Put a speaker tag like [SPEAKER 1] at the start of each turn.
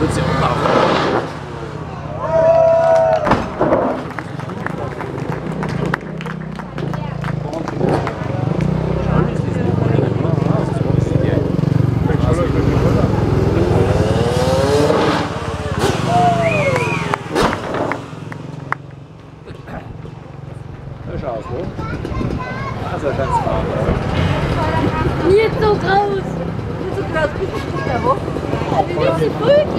[SPEAKER 1] wird sie umlaufen. Schau, so. Also ganz klar.
[SPEAKER 2] Nicht so groß. Nicht so groß, bis der Woche. Wie viel morgen.